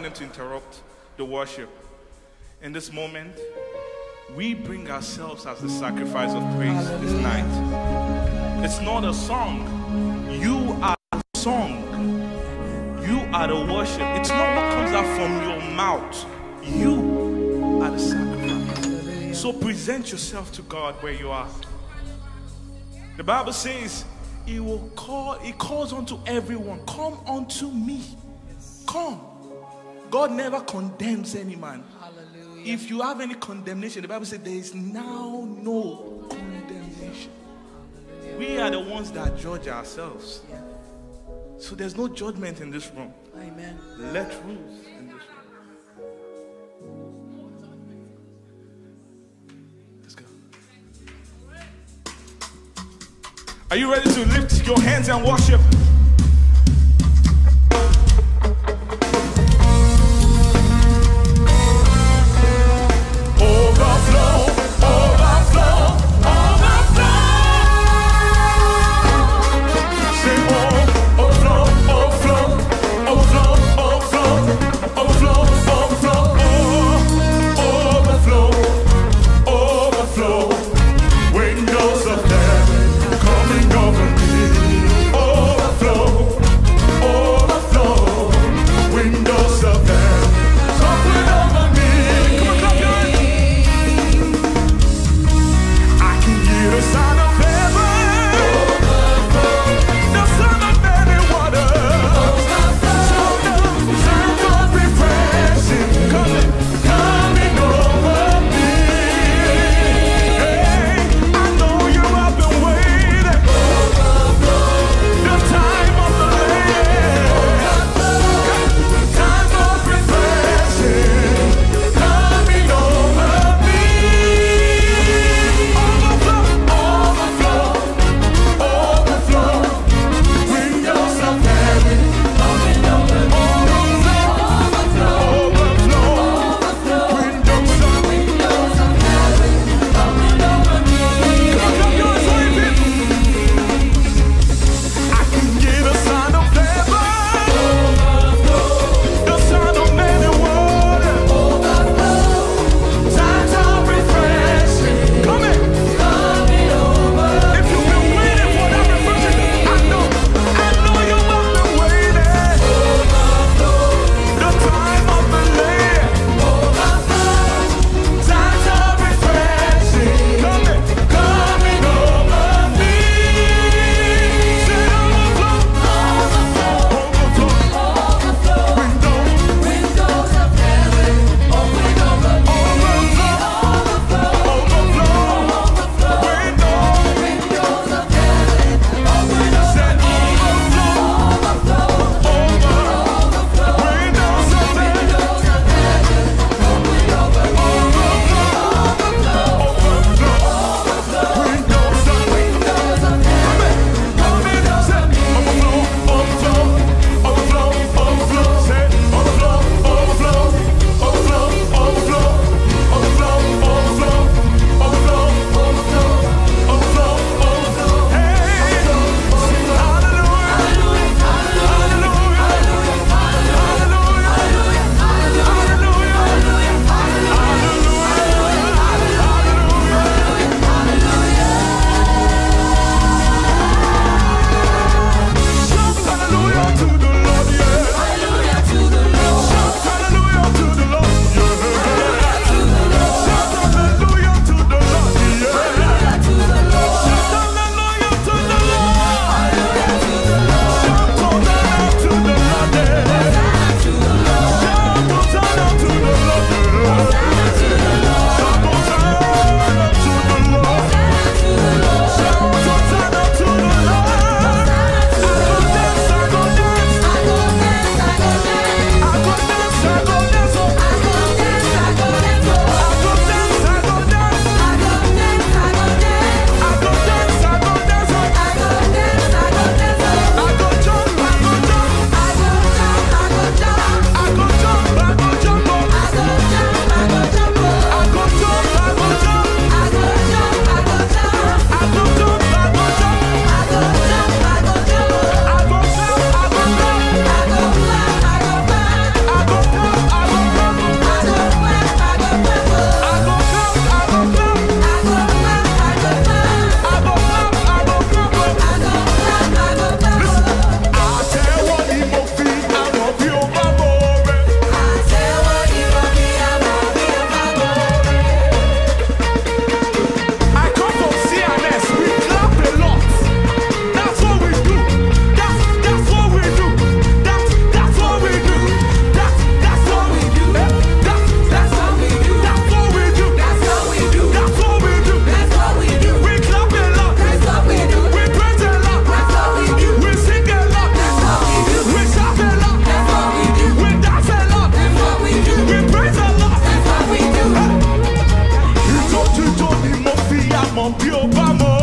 want them to interrupt the worship. In this moment, we bring ourselves as the sacrifice of praise this night. It's not a song, you are the song, you are the worship. It's not what comes out from your mouth, you are the sacrifice. So present yourself to God where you are. The Bible says, He will call, He calls unto everyone, come unto me. Come. God never condemns any man. Hallelujah. If you have any condemnation, the Bible says there is now no condemnation. We are the ones that judge ourselves. Yeah. So there's no judgment in this room. Amen. Let rules in this room. Let's go. Are you ready to lift your hands and worship? amor.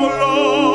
love alone.